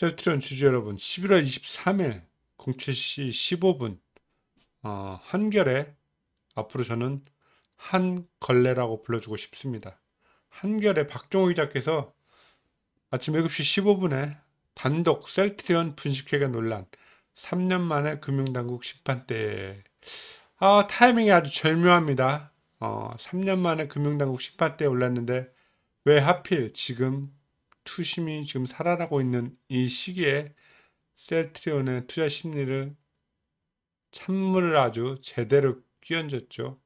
셀트리온 주주 여러분, 11월 23일 07시 15분 어, 한결에 앞으로 저는 한걸레라고 불러주고 싶습니다. 한결에 박종호 기자께서 아침 7시 15분에 단독 셀트리온 분식회계 논란 3년 만에 금융당국 심판대 아 타이밍이 아주 절묘합니다. 어, 3년 만에 금융당국 심판대에 올랐는데 왜 하필 지금 투심이 지금 살아나고 있는 이 시기에 셀트리온의 투자 심리를 찬물을 아주 제대로 끼얹었죠.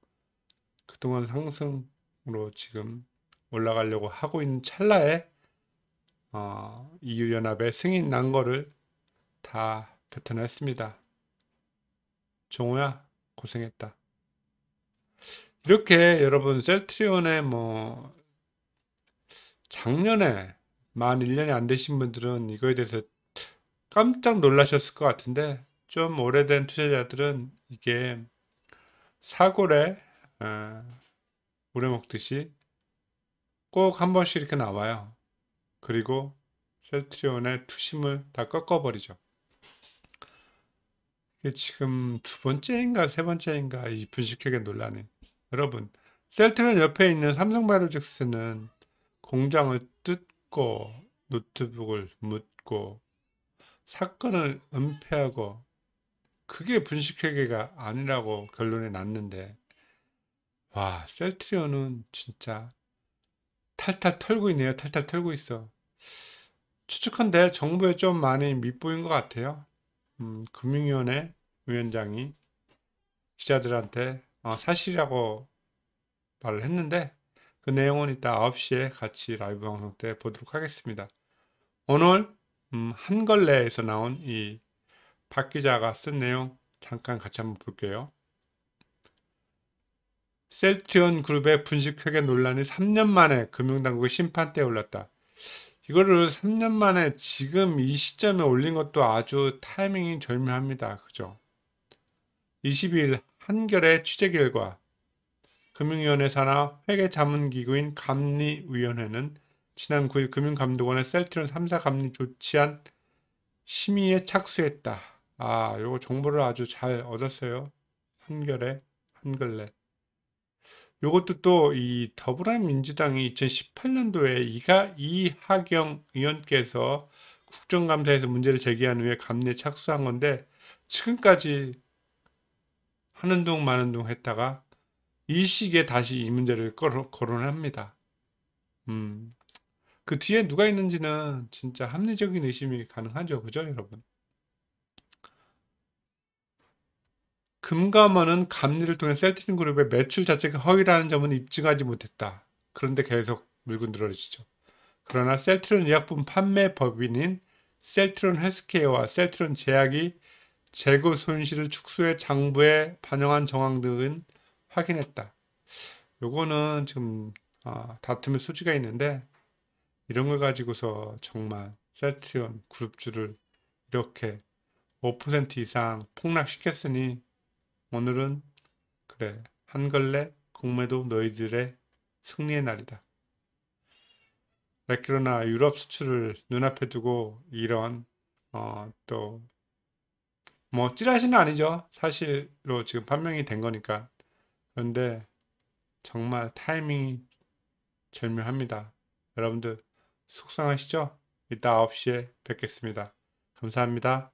그동안 상승으로 지금 올라가려고 하고 있는 찰나에 어, EU연합의 승인 난 거를 다 뱉어냈습니다. 종호야 고생했다. 이렇게 여러분 셀트리온의 뭐 작년에 만 1년이 안 되신 분들은 이거에 대해서 깜짝 놀라셨을 것 같은데 좀 오래된 투자자들은 이게 사골에 어, 우려 먹듯이 꼭 한 번씩 이렇게 나와요. 그리고 셀트리온의 투심을 다 꺾어버리죠. 이게 지금 두 번째인가 세 번째인가 이 분식회계 논란이 여러분 셀트리온 옆에 있는 삼성바이오로직스는 공장을 뜯 고 노트북을 묻고 사건을 은폐하고 그게 분식회계가 아니라고 결론이 났는데 와 셀트리온은 진짜 탈탈 털고 있네요. 탈탈 털고 있어. 추측한데 정부에 좀 많이 밑보인 것 같아요. 음, 금융위원회 위원장이 기자들한테 어, 사실이라고 말을 했는데 그 내용은 이따 9시에 같이 라이브 방송 때 보도록 하겠습니다. 오늘 음, 한걸레에서 나온 이 박 기자가 쓴 내용 잠깐 같이 한번 볼게요. 셀트리온 그룹의 분식회계 논란이 3년 만에 금융당국의 심판대에 올랐다. 이거를 3년 만에 지금 이 시점에 올린 것도 아주 타이밍이 절묘합니다. 그죠? 22일 한결의 취재 결과 금융위원회 산하 회계자문기구인 감리위원회는 지난 9일 금융감독원의 셀트리온 3사 감리 조치한 심의에 착수했다. 아, 요거 정보를 아주 잘 얻었어요. 한결에, 한글레. 요것도 또 이 더불어민주당이 2018년도에 이가 이하경 의원께서 국정감사에서 문제를 제기한 후에 감리에 착수한 건데 지금까지 하는 둥 마는 둥 했다가 이 시기에 다시 이 문제를 거론합니다. 음, 그 뒤에 누가 있는지는 진짜 합리적인 의심이 가능하죠. 그죠, 여러분? 금감원은 감리를 통해 셀트린 그룹의 매출 자체가 허위라는 점은 입증하지 못했다. 그런데 계속 물고 늘어지죠. 그러나 셀트론 의약품 판매 법인인 셀트론 헬스케어와 셀트론 제약이 재고 손실을 축소해 장부에 반영한 정황 등은 확인했다. 요거는 지금 어, 다툼의 소지가 있는데 이런 걸 가지고서 정말 셀트리온 그룹주를 이렇게 5% 이상 폭락시켰으니 오늘은 그래 한걸레 공매도 너희들의 승리의 날이다. 그러나 유럽 수출을 눈앞에 두고 이런 어, 또뭐 찌라시는 아니죠. 사실로 지금 판명이 된 거니까. 그런데 정말 타이밍이 절묘합니다. 여러분들 속상하시죠? 이따 9시에 뵙겠습니다. 감사합니다.